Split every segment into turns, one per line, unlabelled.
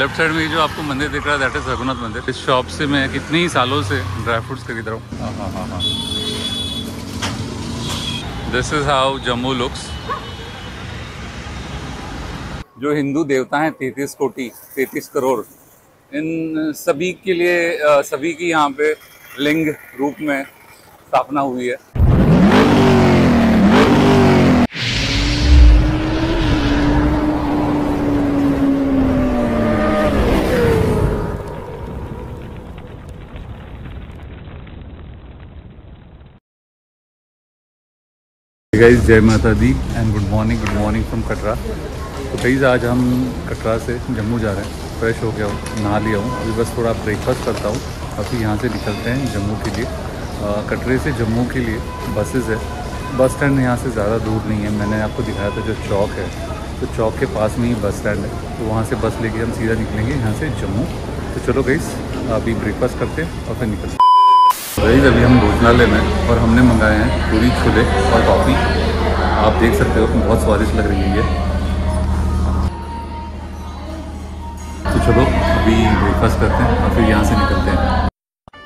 Left side में जो आपको मंदिर दिख रहा है दैट इज़ रघुनाथ मंदिर। इस शॉप से मैं कितने ही सालों से ड्राई फ्रूट्स खरीद रहा हाँ। This is how Jammu looks जो हिंदू देवता हैं, तैतीस कोटि, तैतीस करोड़, इन सभी के लिए सभी की यहाँ पे लिंग रूप में स्थापना हुई है। गाइज़ जय माता दी and good morning good morning from Katra. तो गाइज़ आज हम कटरा से जम्मू जा रहे हैं। फ्रेश हो गया हूँ नहा लिया हूँ। अभी बस थोड़ा ब्रेकफास्ट करता हूँ। और फिर यहाँ से निकलते हैं जम्मू के लिए। अ, कटरे से जम्मू के लिए बसेस है। बस स्टैंड यहाँ से ज़्यादा दूर नहीं है। मैंने आपको दिखाया था जो चौक है। तो चौक के पास में ही बस स्टैंड है। तो वहाँ से बस लेके हम सीधा निकलेंगे यहाँ से जम्मू। तो चलो गाइज़ अभी ब्रेकफास्ट करते हैं और फिर निकलते हैं गाइज़ अभी हम भोजनालय में और हमने मंगाए हैं पूरी छोले और कॉफ़ी। आप देख सकते हो बहुत स्वादिष्ट लग रही है ये। तो चलो अभी ब्रेकफास्ट करते हैं और फिर यहाँ से निकलते हैं।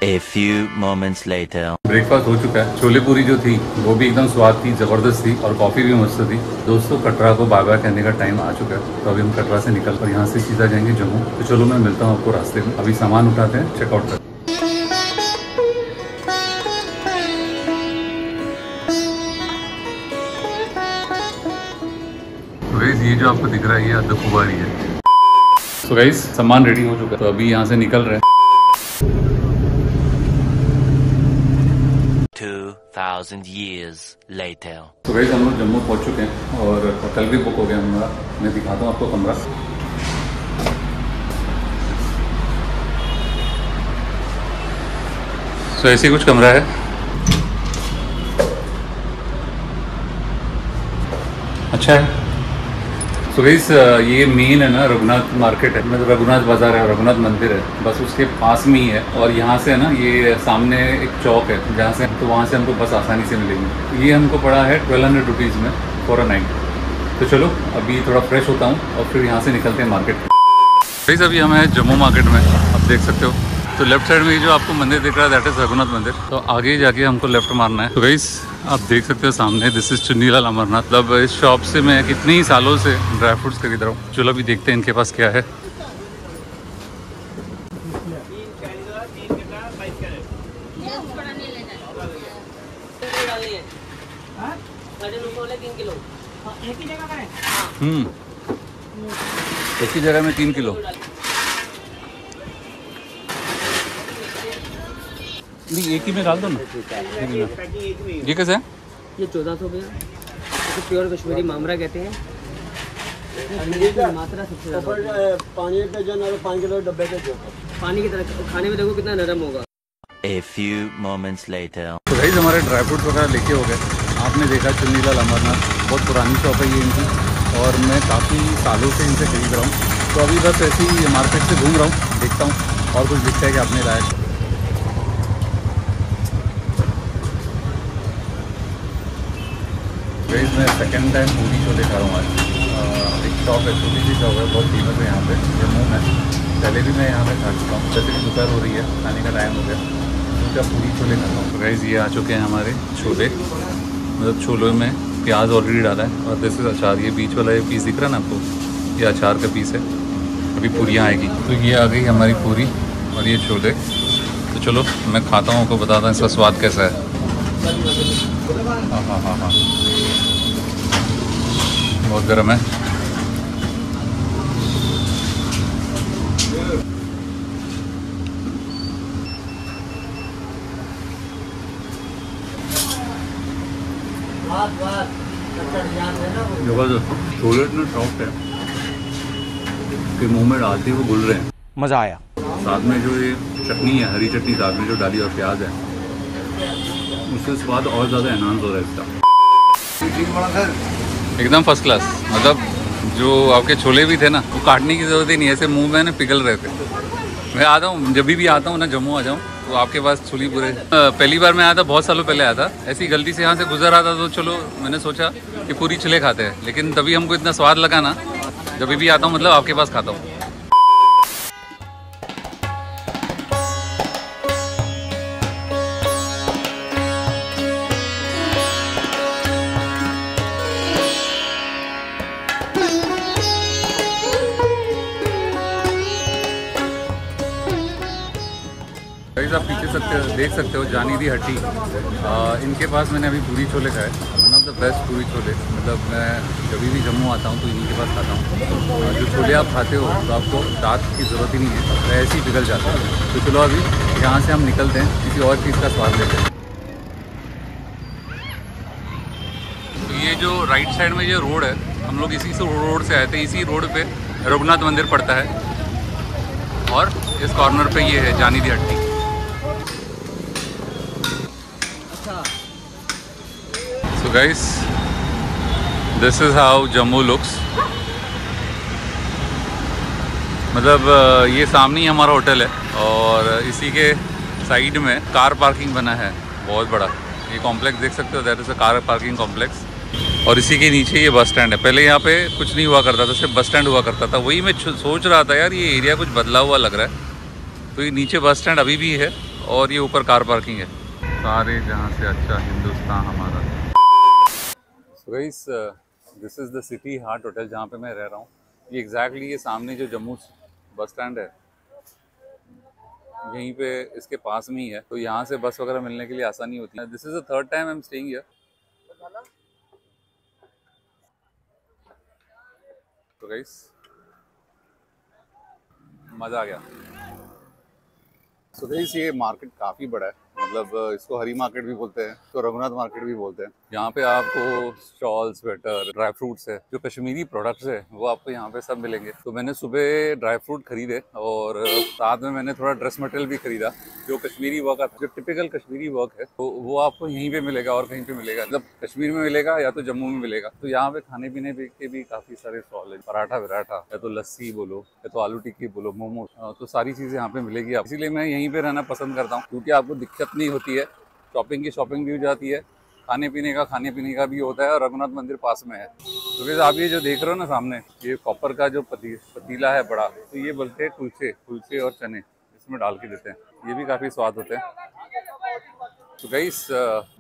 A few moments later.
Breakfast हो चुका है। छोले पूरी जो थी वो भी एकदम स्वाद थी ज़बरदस्त थी और कॉफ़ी भी मस्त थी। दोस्तों कटरा को बाय बाय कहने का टाइम आ चुका है। तो अभी हम कटरा से निकल कर यहाँ से सीधा जाएँगे जम्मू। तो चलो मैं मिलता हूँ आपको रास्ते में। अभी सामान उठाते हैं चेकआउट करते ये जो आपको दिख रहा है ये अद्द कुबारी है। तो गाइस सामान रेडी हो चुका है। तो अभी यहाँ से निकल रहे हैं।
2000 years later.
तो गाइस हम लोग जम्मू पहुँच चुके हैं और होटल भी बुक हो गया हमारा। मैं दिखाता हूँ आपको कमरा। तो ऐसे कुछ कमरा है। अच्छा है। सो गाइस ये मेन है ना, रघुनाथ मार्केट है। मतलब रघुनाथ बाज़ार है, रघुनाथ मंदिर है। बस उसके पास में ही है। और यहाँ से है ना, ये सामने एक चौक है, जहाँ से तो वहाँ से हमको बस आसानी से मिलेगी। ये हमको पड़ा है ट्वेल्व हंड्रेड रुपीज़ में फॉर अ नाइट तो चलो, अभी थोड़ा फ्रेश होता हूँ और फिर यहाँ से निकलते हैं मार्केट गाइस अभी हम हैं जम्मू मार्केट में, आप देख सकते हो। तो लेफ़्ट साइड में जो आपको मंदिर दिख रहा है दैट इज़ रघुनाथ मंदिर। तो आगे जाके हमको लेफ़्ट मारना है। तो गाइस आप देख सकते हो सामने दिस इज़ चुन्नीलाल अमरनाथ। मतलब इस शॉप से मैं कितने ही सालों से ड्राई फ्रूट्स खरीद रहा हूँ। चलो अभी देखते हैं इनके पास क्या है। हम्म एक ही जगह में तीन किलो। नहीं एक ही में डाल दो ना। ही। ये कैसे? है
ये चौदह सौ भैया प्योर कश्मीरी मामरा कहते हैं। मात्रा सबसे ज़्यादा।
पानी के जन और पाँच किलो डब्बे के जो
पानी की तरह खाने में देखो कितना नरम होगा।
A few moments later.
तो भाई हमारे ड्राई फ्रूट वगैरह लेके हो गए। आपने देखा चुन्नीलाल अमरनाथ बहुत पुरानी शॉप है ये इनकी। और मैं काफ़ी सालों से इनसे खरीद रहा हूँ। तो अभी बस ऐसे ही मार्केट से घूम रहा हूँ देखता हूँ। और कुछ दिखता है कि अपने लायक गाइस मैं सेकंड टाइम पूरी छोले खा रहा हूँ आज। एक शॉप है, छोटी सी शॉप है, बहुत फ़ेमस है यहाँ पे जम्मू में पहले भी मैं यहाँ पे खा चुका हूँ, जैसे कि दोपहर हो रही है, खाने का टाइम हो गया। सोचा पूरी छोले खाता हूँ? गाइस ये आ चुके हैं हमारे छोले। मतलब छोले में प्याज ऑलरेडी डाला है, और दिस इज़ अचार। ये बीच वाला ये पीस दिख रहा है ना आपको? ये अचार का पीस है। अभी पूरियाँ आएगी। तो ये आ गई हमारी पूरी, और ये छोले। तो चलो, मैं खाता हूँ, आपको बताता हूँ इसका स्वाद कैसा है। हाँ हाँ हाँ हाँ। बहुत गर्म है। ज़बरदस्त छोले इतने सॉफ्ट है कि मुँह में डालते ही वो घुल रहे हैं।
मज़ा आया।
साथ में जो ये चटनी है हरी चटनी साथ में जो डाली और प्याज है उससे स्वाद और ज़्यादा एनहांस हो रहा है इसका। एकदम फ़र्स्ट क्लास मतलब जो आपके छोले भी थे ना, वो काटने की ज़रूरत ही नहीं ऐसे मुँह में ना पिघल रहे थे। मैं आता हूँ, जब भी आता हूँ ना, जम्मू आ जाऊँ तो आपके पास छोली पूरे। पहली बार मैं आया था, बहुत सालों पहले आया था। ऐसी गलती से यहाँ से गुजर रहा था तो चलो, मैंने सोचा कि पूरी छोले खाते हैं। लेकिन तभी हमको इतना स्वाद लगा ना, जब भी आता हूँ मतलब आपके पास खाता हूँ। आप पीछे सकते देख सकते हो जानी दी हट्टी इनके पास मैंने अभी पूरी छोले खाए। वन ऑफ़ द बेस्ट पूरी छोले। मतलब मैं जब भी जम्मू आता हूँ तो इन्हीं के पास खाता हूँ। जो छोले आप खाते हो तो आपको दांत की ज़रूरत ही नहीं है। ऐसे ही पिघल जाता है। तो चलो अभी यहाँ से हम निकलते हैं, किसी और चीज़ का स्वाद लेते हैं। तो ये जो राइट साइड में ये रोड है, हम लोग इसी से रोड से आए थे। इसी रोड पे रघुनाथ मंदिर पड़ता है। और इस कॉर्नर पे ये है Jani Di Hatti. Guys this is how Jammu looks मतलब ये सामने ही हमारा होटल है और इसी के साइड में कार पार्किंग बना है। बहुत बड़ा। ये कॉम्प्लेक्स देख सकते हो that is a car parking complex और इसी के नीचे ये बस स्टैंड है। पहले यहाँ पे कुछ नहीं हुआ करता था, सिर्फ़ बस स्टैंड हुआ करता था। वही मैं सोच रहा था, यार ये एरिया कुछ बदला हुआ लग रहा है। तो ये नीचे बस स्टैंड अभी भी है और ये ऊपर कार पार्किंग है। सारे जहाँ से अच्छा हिंदुस्तान हमारा। So guys this is the City Heart Hotel जहाँ पे मैं रह रहा हूँ। ये एग्जैक्टली ये सामने जो जम्मू बस स्टैंड है, यहीं पे इसके पास में ही है। तो यहाँ से बस वगैरह मिलने के लिए आसानी होती है। This is the third time I am staying here तो गाइस मज़ा आ गया। सो गाइस ये मार्केट काफ़ी बड़ा है। मतलब इसको हरी मार्केट भी बोलते हैं तो रघुनाथ मार्केट भी बोलते हैं। यहाँ पे आपको स्टॉल स्वेटर, ड्राई फ्रूट्स है, जो कश्मीरी प्रोडक्ट्स है, वो आपको यहाँ पे सब मिलेंगे। तो मैंने सुबह ड्राई फ्रूट खरीदे और साथ में मैंने थोड़ा ड्रेस मटेरियल भी खरीदा, जो कश्मीरी वर्क आता जो टिपिकल कश्मीरी वर्क है तो वो आपको यहीं पे मिलेगा और कहीं पे मिलेगा मतलब कश्मीर में मिलेगा या तो जम्मू में मिलेगा। तो यहाँ पे खाने पीने के भी काफ़ी सारे स्टॉल है। पराठा वराठा, या तो लस्सी बोलो, या तो आलू टिक्की बोलो मोमो तो सारी चीज़ें यहाँ पे मिलेगी आप इसीलिए मैं यहीं पे रहना पसंद करता हूँ, क्योंकि आपको दिक्कत नहीं होती है। शॉपिंग की शॉपिंग भी हो जाती है। खाने पीने का खाने पीने का भी होता है और रघुनाथ मंदिर पास में है। तो फिर आप ये जो देख रहे हो ना सामने, ये कॉपर का जो पती, पतीला है बड़ा तो ये बोलते हैं कुलचे कुलचे और चने, इसमें डाल के देते हैं। ये भी काफ़ी स्वाद होते हैं। तो कई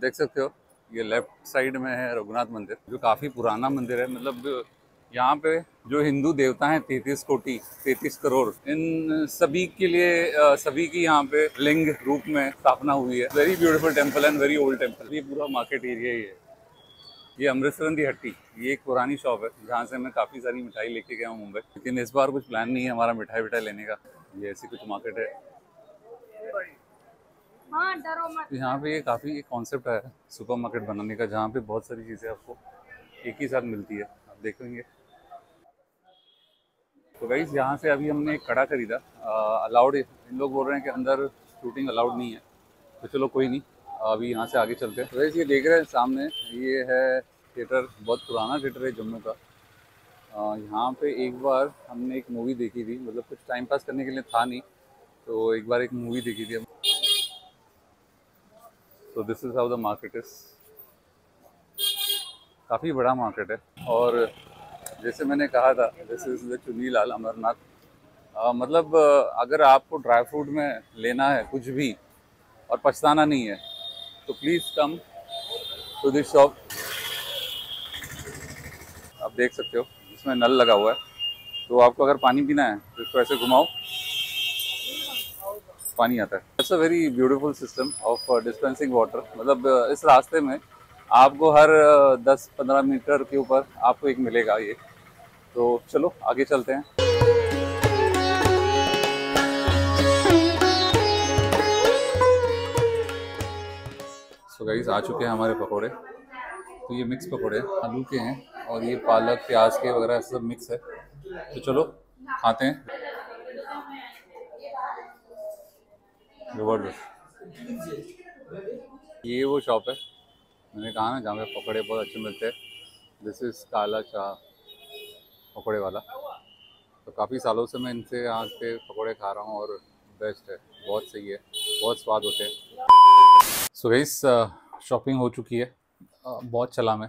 देख सकते हो, ये लेफ़्ट साइड में है रघुनाथ मंदिर, जो काफ़ी पुराना मंदिर है मतलब यहाँ पे जो हिंदू देवता हैं तैतीस कोटि तैतीस करोड़ इन सभी के लिए सभी की यहाँ पे लिंग रूप में स्थापना हुई है। Very beautiful temple and very old temple ये पूरा मार्केट एरिया ही है। ये अमृतसर की हट्टी ये एक पुरानी शॉप है जहाँ से मैं काफ़ी सारी मिठाई लेके गया हूँ मुंबई। लेकिन इस बार कुछ प्लान नहीं है हमारा मिठाई विठाई लेने का। ये ऐसी कुछ मार्केट है। तो यहाँ पे ये काफ़ी एक कॉन्सेप्ट है सुपर मार्केट बनाने का जहाँ पे बहुत सारी चीज़ें आपको एक ही साथ मिलती है। देखेंगे। तो गाइस यहाँ से अभी हमने कड़ा खरीदा। अलाउड इन लोग बोल रहे हैं कि अंदर शूटिंग अलाउड नहीं है। तो चलो कोई नहीं, अभी यहाँ से आगे चलते हैं। तो गाइस ये देख रहे हैं सामने, ये है थिएटर बहुत पुराना थिएटर है जम्मू का। यहाँ पे एक बार हमने एक मूवी देखी थी मतलब कुछ टाइम पास करने के लिए था नहीं तो एक बार एक मूवी देखी थी हम तो this is how the market is काफ़ी बड़ा मार्केट है। और जैसे मैंने कहा था दिस इज़ द चुनी लाल अमरनाथ मतलब अगर आपको ड्राई फ्रूट में लेना है कुछ भी और पछताना नहीं है तो please come to this shop आप देख सकते हो इसमें नल लगा हुआ है। तो आपको अगर पानी पीना है तो इसको ऐसे घुमाओ। पानी आता है। It's a very beautiful system of dispensing water मतलब uh, इस रास्ते में आपको हर दस पंद्रह मीटर के ऊपर आपको एक मिलेगा ये। तो चलो, आगे चलते हैं। सो गाइस आ चुके हैं हमारे पकोड़े। तो ये मिक्स पकोड़े आलू के हैं और ये पालक, प्याज के वगैरह सब मिक्स है। तो चलो, खाते हैं। ज़बरदस्त। ये वो शॉप है। मैंने कहा ना, जहाँ पे पकौड़े बहुत अच्छे मिलते हैं दिस इज़ काला चाह, पकौड़े वाला। तो काफ़ी सालों से मैं इनसे यहाँ पे पकौड़े खा रहा हूँ और बेस्ट है, बहुत सही है, बहुत स्वाद होते हैं। सो शॉपिंग हो चुकी है बहुत चला मैं।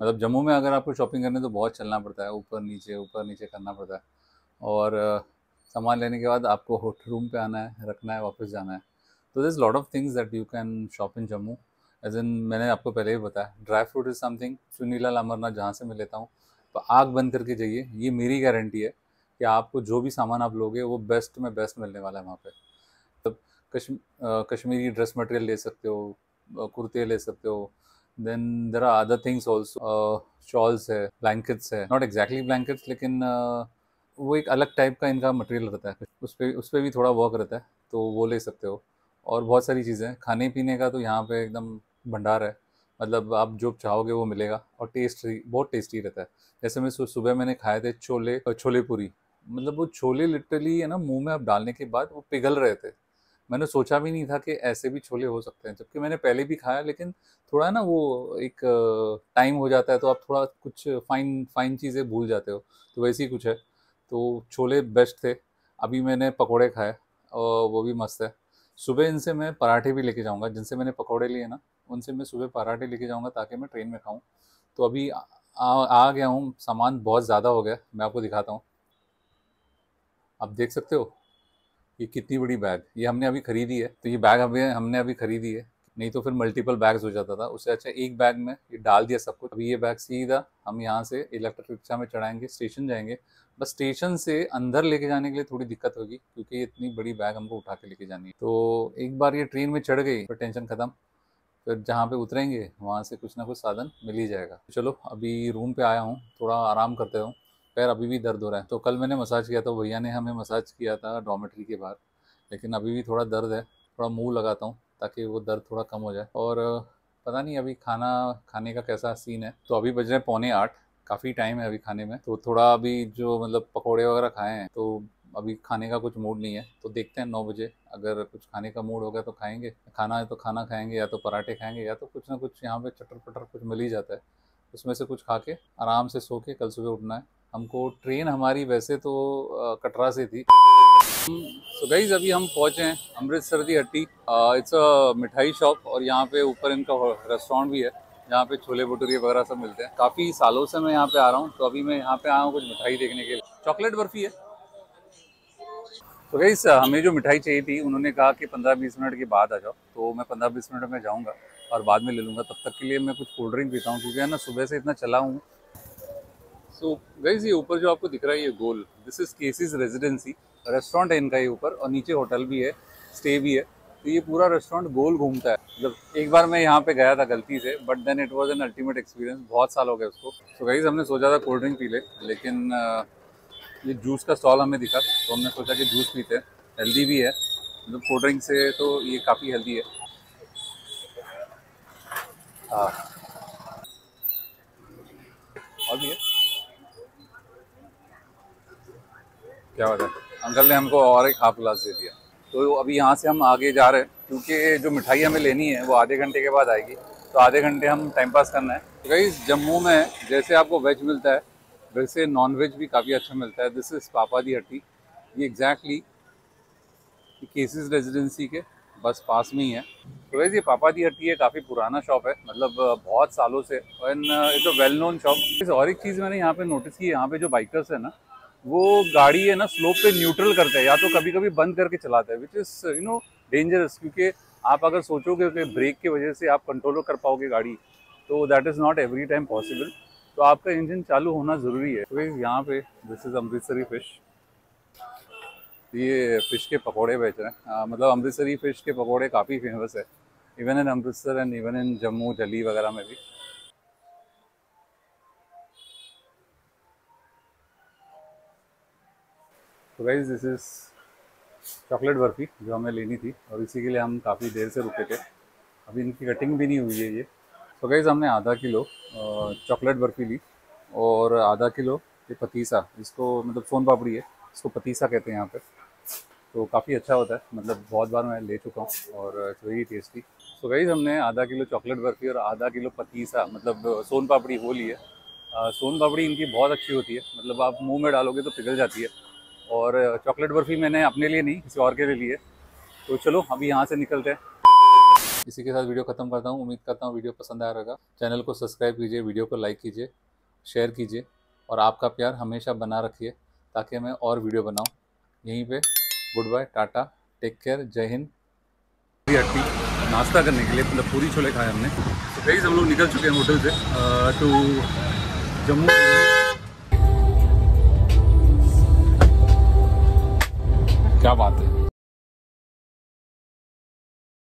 मतलब जम्मू में अगर आपको शॉपिंग करनी तो बहुत चलना पड़ता है, ऊपर नीचे ऊपर नीचे करना पड़ता है। और सामान लेने के बाद आपको होटल रूम पे आना है, रखना है, वापस जाना है। तो this lot of things that you can shop in Jammu. As in मैंने आपको पहले ही बताया dry fruit is something Chunilal Amarnath जहाँ से मैं लेता हूँ तो आग बंद करके जाइए ये मेरी गारंटी है कि आपको जो भी सामान आप लोगे वो बेस्ट में बेस्ट मिलने वाला है वहाँ पे। तो कश्म कश्मीरी ड्रेस मटेरियल ले सकते हो कुर्ते ले सकते हो then there are other things also shawls है ब्लैंकेट्स है नॉट एग्जैक्टली ब्लैंकेट्स लेकिन अ, वो एक अलग टाइप का इनका मटेरियल रहता है। उस पर उस पर भी थोड़ा वर्क रहता है तो वो ले सकते हो। और बहुत सारी चीज़ें खाने पीने का तो यहाँ पे एकदम भंडार है। मतलब आप जो चाहोगे वो मिलेगा और टेस्ट बहुत टेस्टी रहता है। जैसे मैं सुबह मैंने खाए थे छोले छोले पूरी। मतलब वो छोले लिटरली है ना, मुँह में आप डालने के बाद वो पिघल रहे थे। मैंने सोचा भी नहीं था कि ऐसे भी छोले हो सकते हैं, जबकि मैंने पहले भी खाया, लेकिन थोड़ा ना वो एक टाइम हो जाता है तो आप थोड़ा कुछ फाइन फाइन चीज़ें भूल जाते हो तो वैसे ही कुछ है। तो छोले बेस्ट थे। अभी मैंने पकोड़े खाए, और वो भी मस्त है। सुबह इनसे मैं पराठे भी लेके जाऊँगा, जिनसे मैंने पकौड़े लिए ना उनसे मैं सुबह पराठे लेके जाऊँगा ताकि मैं ट्रेन में खाऊं। तो अभी आ, आ, आ गया हूँ सामान बहुत ज़्यादा हो गया मैं आपको दिखाता हूँ। आप देख सकते हो ये कितनी बड़ी बैग ये हमने अभी खरीदी है तो ये बैग अभी हमने अभी खरीदी है नहीं तो फिर मल्टीपल बैग्स हो जाता था। उससे अच्छा एक बैग में ये डाल दिया सब कुछ। अभी ये बैग सीधा हम यहाँ से इलेक्ट्रिक रिक्शा में चढ़ाएँगे स्टेशन जाएँगे। बस स्टेशन से अंदर लेके जाने के लिए थोड़ी दिक्कत होगी क्योंकि इतनी बड़ी बैग हमको उठा के लेके जानी है। तो एक बार ये ट्रेन में चढ़ गई तो टेंशन खत्म। फिर जहाँ पे उतरेंगे, वहाँ से कुछ ना कुछ साधन मिल ही जाएगा। चलो, अभी रूम पे आया हूँ, थोड़ा आराम करते हो पैर अभी भी दर्द हो रहा है। तो कल मैंने मसाज किया था, भैया ने हमें मसाज किया था डॉमेट्री के बाहर। लेकिन अभी भी थोड़ा दर्द है, थोड़ा मुँह लगाता हूँ, ताकि वो दर्द थोड़ा कम हो जाए। और पता नहीं अभी खाना, खाने का कैसा सीन है। तो अभी बज रहे हैं पौने आठ, काफ़ी टाइम है अभी खाने में। तो थोड़ा अभी जो मतलब पकोड़े वगैरह खाए हैं तो अभी खाने का कुछ मूड नहीं है तो देखते हैं नौ बजे। अगर कुछ खाने का मूड होगा तो खाएँगे। खाना है तो खाना खाएँगे, या तो पराठे खाएँगे, या तो कुछ ना कुछ यहाँ पे चटर पटर कुछ मिल ही जाता है। उसमें से कुछ खा के आराम से सो के कल सुबह उठना है। हमको ट्रेन हमारी वैसे तो कटरा से थी। सो गाइज़ अभी हम पहुँचे हैं अमृतसर दी हट्टी। इट्स अ मिठाई शॉप और यहाँ पे ऊपर इनका रेस्टोरेंट भी है। जहाँ पे छोले भटूरे वगैरह सब मिलते हैं। काफ़ी सालों से मैं यहाँ पे आ रहा हूँ तो अभी मैं यहाँ पे आया हूँ कुछ मिठाई देखने के लिए। चॉकलेट बर्फ़ी है। तो गाइज़ हमें जो मिठाई चाहिए थी उन्होंने कहा कि पंद्रह बीस मिनट के बाद आ जाओ। तो मैं पंद्रह बीस मिनट में जाऊँगा और बाद में ले लूँगा। तब तक के लिए मैं कुछ कोल्ड ड्रिंक पीता हूँ क्योंकि है ना सुबह से इतना चला हूँ। सो गाइज़ ये ऊपर जो आपको दिख रहा है ये गोल this is KC's Residency restaurant है इनका ये ऊपर और नीचे होटल भी है स्टे भी है। तो ये पूरा रेस्टोरेंट गोल घूमता है। मतलब एक बार मैं यहाँ पे गया था गलती से but then it was an ultimate experience बहुत साल हो गए उसको। तो so, गई हमने सोचा था कोल्ड ड्रिंक पी ले लेकिन ये जूस का स्टॉल हमें दिखा तो हमने सोचा कि जूस पीते हैं। हेल्दी भी है मतलब कोल्ड ड्रिंक से तो ये काफ़ी हेल्दी है। हाँ। और भी है? क्या बात है? अंकल ने हमको और एक हाफ़ ग्लास दे दिया। तो अभी यहाँ से हम आगे जा रहे हैं, क्योंकि जो मिठाई हमें लेनी है, वो आधे घंटे के बाद आएगी। तो आधे घंटे हम टाइम पास करना है। तो कहीं जम्मू में जैसे आपको वेज मिलता है वैसे नॉन वेज भी काफ़ी अच्छा मिलता है। दिस इज़ पापा दी हट्टी ये एग्जैक्टली केसेस रेजिडेंसी के बस पास में ही है। तो वैसे ये पापा दी हट्टी है काफ़ी पुराना शॉप है। मतलब बहुत सालों से। And it's a well known shop और एक चीज़ मैंने यहाँ पे नोटिस की, यहाँ पे जो बाइकर्स है ना, वो गाड़ी है ना स्लोप पे न्यूट्रल करते हैं। या तो कभी कभी बंद करके चलाते हैं which is you know dangerous क्योंकि आप अगर सोचोगे कि ब्रेक की वजह से आप कंट्रोल कर पाओगे गाड़ी। तो that is not every time possible तो आपका इंजन चालू होना ज़रूरी है। तो यहाँ पे दिस इज़ अमृतसरी फ़िश ये फ़िश के पकोड़े बेच रहे हैं। आ, मतलब अमृतसरी फ़िश के पकोड़े काफ़ी फ़ेमस है। Even in Amritsar and even in Jammu Delhi वगैरह में भी। तो guys this is chocolate barfi जो हमें लेनी थी। और इसी के लिए हम काफ़ी देर से रुके थे। अभी इनकी कटिंग भी नहीं हुई है ये। तो गाइज़ हमने आधा किलो चॉकलेट बर्फ़ी ली और आधा किलो ये पतीसा इसको मतलब सोन पापड़ी है, इसको पतीसा कहते हैं यहाँ पे। तो काफ़ी अच्छा होता है मतलब बहुत बार मैं ले चुका हूँ और इट्स वेरी टेस्टी सो गई हमने आधा किलो चॉकलेट बर्फ़ी और आधा किलो पतीसा मतलब सोन पापड़ी वो ली है। सोन पापड़ी इनकी बहुत अच्छी होती है मतलब आप मुँह में डालोगे तो पिघल जाती है। और चॉकलेट बर्फ़ी मैंने अपने लिए नहीं, किसी और के लिए ली है। तो चलो, अभी यहाँ से निकलते हैं। इसी के साथ वीडियो खत्म करता हूँ। उम्मीद करता हूँ वीडियो पसंद आया रहेगा चैनल को सब्सक्राइब कीजिए वीडियो को लाइक कीजिए शेयर कीजिए और आपका प्यार हमेशा बना रखिए ताकि मैं और वीडियो बनाऊँ। यहीं पे goodbye tata take care Jai Hind. Hatti नाश्ता करने के लिए मतलब पूरी छोले खाए हमने। तो कई हम लोग निकल चुके हैं होटल से टू जम्मू क्या बात है।